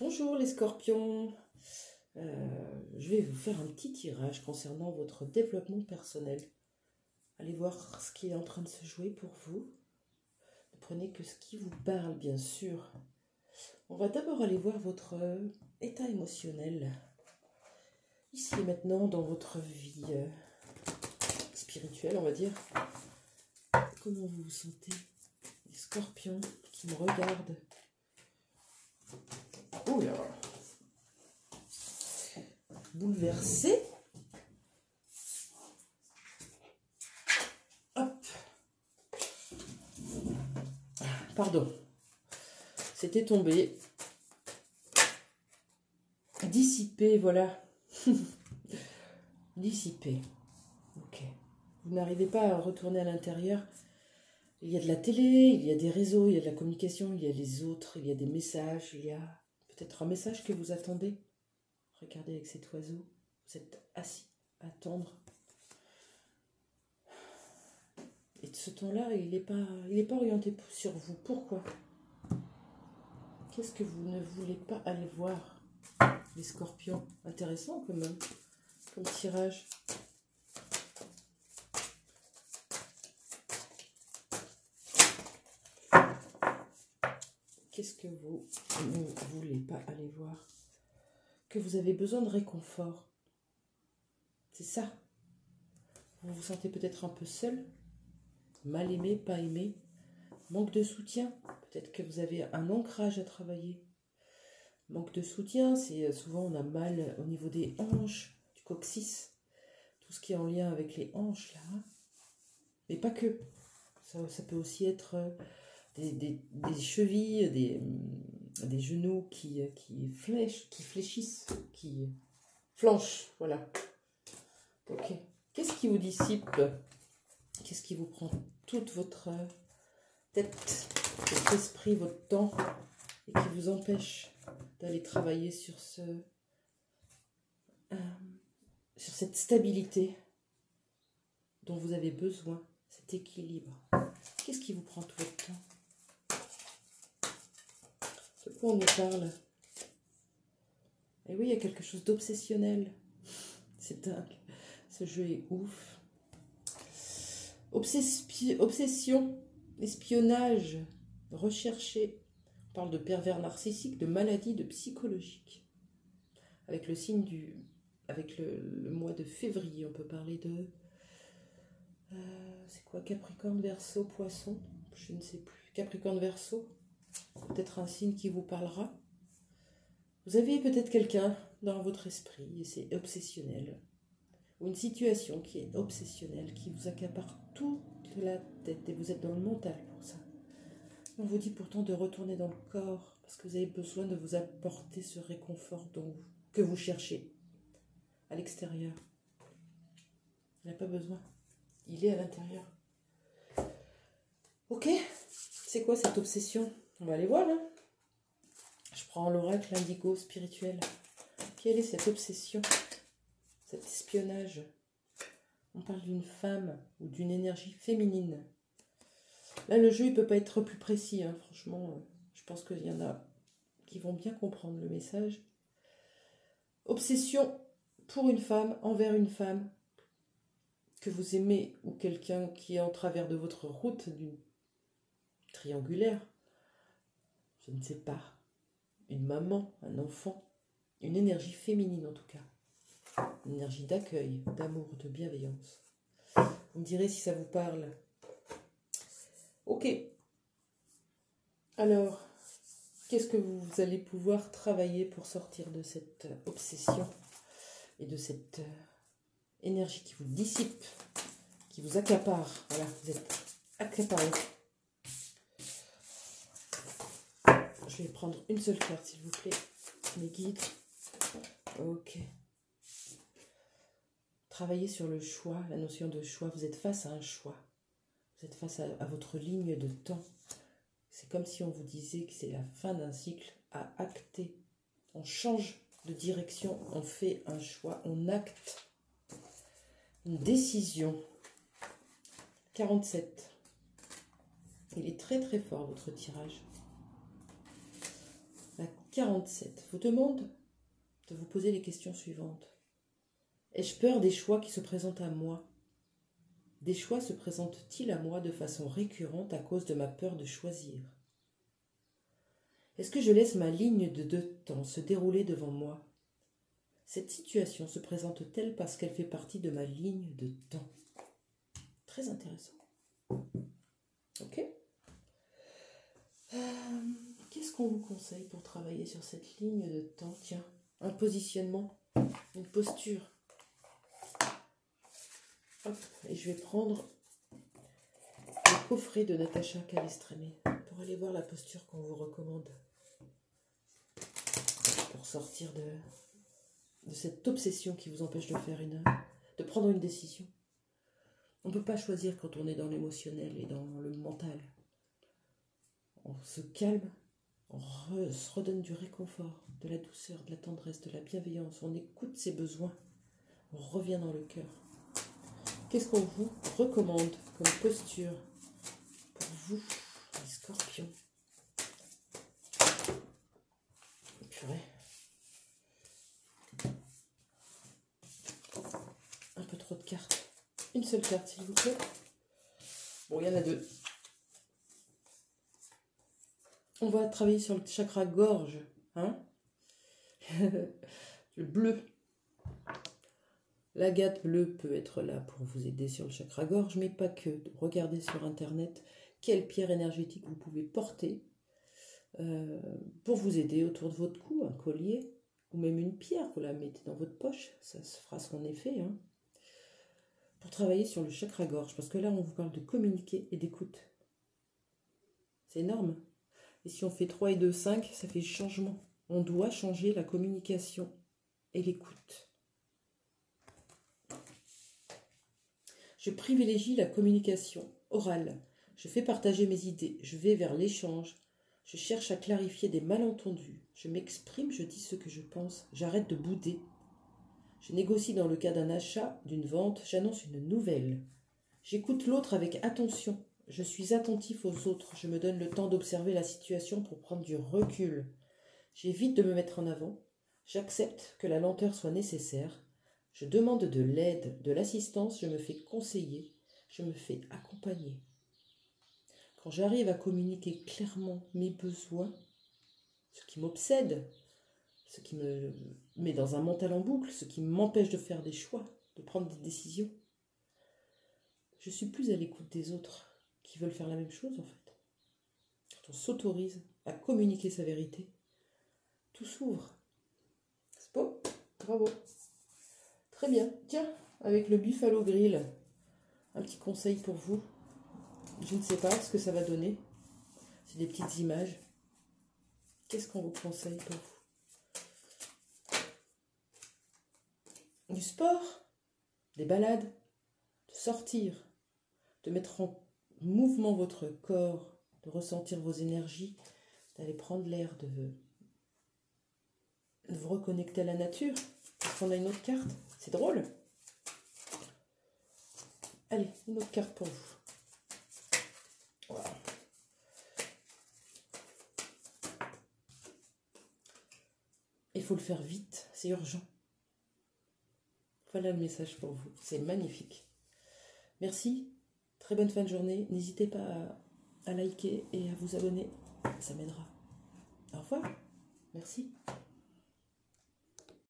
Bonjour les scorpions, Euh, je vais vous faire un petit tirage concernant votre développement personnel. Allez voir ce qui est en train de se jouer pour vous. Ne prenez que ce qui vous parle, bien sûr. On va d'abord aller voir votre euh, état émotionnel. Ici et maintenant dans votre vie euh, spirituelle, on va dire. Comment vous vous sentez Les scorpions qui me regardent? Bouleversé. Pardon. C'était tombé. Dissipé, voilà. Dissipé. Ok. Vous n'arrivez pas à retourner à l'intérieur. Il y a de la télé, il y a des réseaux, il y a de la communication, il y a les autres, il y a des messages, il y a peut-être un message que vous attendez. Regardez avec cet oiseau, vous êtes assis attendre. Et ce temps-là, il n'est pas, pas orienté sur vous. Pourquoi? Qu'est-ce que vous ne voulez pas aller voir? Les scorpions. Intéressant quand même, comme tirage. Que vous ne voulez pas aller voir? Que vous avez besoin de réconfort. C'est ça. Vous vous sentez peut-être un peu seul, mal aimé, pas aimé, manque de soutien. Peut-être que vous avez un ancrage à travailler. Manque de soutien, c'est euh, souvent on a mal au niveau des hanches, du coccyx, tout ce qui est en lien avec les hanches là. Mais pas que. Ça, ça peut aussi être euh, des, chevilles, des, genoux qui, qui, flèchent, qui fléchissent, qui flanchent. Voilà. Qu'est-ce qui vous dissipe? Qu'est-ce qui vous prend toute votre tête, votre esprit, votre temps et qui vous empêche d'aller travailler sur ce euh, sur cette stabilité dont vous avez besoin, cet équilibre? Qu'est-ce qui vous prend tout votre temps? De quoi on nous parle? Et oui, il y a quelque chose d'obsessionnel. C'est dingue. Ce jeu est ouf. Obsessi- obsession, espionnage, recherché. On parle de pervers narcissique, de maladie, de psychologique. Avec le signe du. Avec le, mois de février, on peut parler de. euh, c'est quoi? Capricorne, Verseau, Poisson? Je ne sais plus. Capricorne, Verseau? Peut-être un signe qui vous parlera. Vous avez peut-être quelqu'un dans votre esprit et c'est obsessionnel. Ou une situation qui est obsessionnelle, qui vous accapare toute la tête et vous êtes dans le mental pour ça. On vous dit pourtant de retourner dans le corps parce que vous avez besoin de vous apporter ce réconfort dont que vous cherchez à l'extérieur. Il n'a pas besoin. Il est à l'intérieur. Ok, c'est quoi cette obsession? On va aller voir. Hein Je prends l'oracle indigo spirituel. Quelle est cette obsession Cet espionnage? On parle d'une femme ou d'une énergie féminine. Là, le jeu, il peut pas être plus précis. hein. Franchement, euh, je pense qu'il y en a qui vont bien comprendre le message. Obsession pour une femme, envers une femme que vous aimez ou quelqu'un qui est en travers de votre route d'une triangulaire. Je ne sais pas. Une maman, un enfant, une énergie féminine en tout cas. Une énergie d'accueil, d'amour, de bienveillance. Vous me direz si ça vous parle. Ok. Alors, qu'est-ce que vous allez pouvoir travailler pour sortir de cette obsession et de cette euh, énergie qui vous dissipe, qui vous accapare? Voilà, vous êtes accaparé. Je vais prendre une seule carte, s'il vous plaît. Mes guides. Ok. Travaillez sur le choix, la notion de choix. Vous êtes face à un choix. Vous êtes face à, à votre ligne de temps. C'est comme si on vous disait que c'est la fin d'un cycle à acter. On change de direction, on fait un choix, on acte une décision. 47. Il est très très fort votre tirage. La 47 vous demande de vous poser les questions suivantes. Ai-je peur des choix qui se présentent à moi? Des choix se présentent-ils à moi de façon récurrente à cause de ma peur de choisir? Est-ce que je laisse ma ligne de deux temps se dérouler devant moi? Cette situation se présente-t-elle parce qu'elle fait partie de ma ligne de temps? Très intéressant. Ok euh, Qu'est-ce qu'on vous conseille pour travailler sur cette ligne de temps Tiens, un positionnement, une posture. Hop, et je vais prendre le coffret de Natacha Calistrémé pour aller voir la posture qu'on vous recommande. Pour sortir de, de cette obsession qui vous empêche de faire une, de prendre une décision. On ne peut pas choisir quand on est dans l'émotionnel et dans le mental. On se calme, on se redonne du réconfort, de la douceur, de la tendresse, de la bienveillance. On écoute ses besoins. On revient dans le cœur. Qu'est-ce qu'on vous recommande comme posture pour vous, les scorpions? Purée. Un peu trop de cartes. Une seule carte, s'il vous plaît. Bon, il y en a deux. On va travailler sur le chakra gorge. Hein le bleu. L'agate bleue peut être là pour vous aider sur le chakra gorge, mais pas que. Regardez sur internet quelle pierre énergétique vous pouvez porter euh, pour vous aider autour de votre cou, un collier ou même une pierre, vous la mettez dans votre poche, ça se fera son effet. Hein, pour travailler sur le chakra gorge, parce que là on vous parle de communiquer et d'écoute. C'est énorme. Et si on fait 3 et 2, 5, ça fait changement. On doit changer la communication et l'écoute. Je privilégie la communication orale. Je fais partager mes idées. Je vais vers l'échange. Je cherche à clarifier des malentendus. Je m'exprime, je dis ce que je pense. J'arrête de bouder. Je négocie dans le cas d'un achat, d'une vente. J'annonce une nouvelle. J'écoute l'autre avec attention. Je suis attentif aux autres, je me donne le temps d'observer la situation pour prendre du recul. J'évite de me mettre en avant, j'accepte que la lenteur soit nécessaire, je demande de l'aide, de l'assistance, je me fais conseiller, je me fais accompagner. Quand j'arrive à communiquer clairement mes besoins, ce qui m'obsède, ce qui me met dans un mental en boucle, ce qui m'empêche de faire des choix, de prendre des décisions, je suis plus à l'écoute des autres qui veulent faire la même chose en fait. Quand on s'autorise à communiquer sa vérité, tout s'ouvre. C'est beau Bravo. Très bien. Tiens, avec le Buffalo Grill, un petit conseil pour vous. Je ne sais pas ce que ça va donner. C'est des petites images. Qu'est-ce qu'on vous conseille pour vous? Du sport, des balades, de sortir, de mettre en mouvement votre corps, de ressentir vos énergies, d'aller prendre l'air, de, vous reconnecter à la nature. Est-ce qu'on a une autre carte C'est drôle. Allez, une autre carte pour vous. Il faut le faire vite, c'est urgent. Voilà le message pour vous. C'est magnifique. Merci Très bonne fin de journée. N'hésitez pas à, liker et à vous abonner. Ça m'aidera. Au revoir. Merci.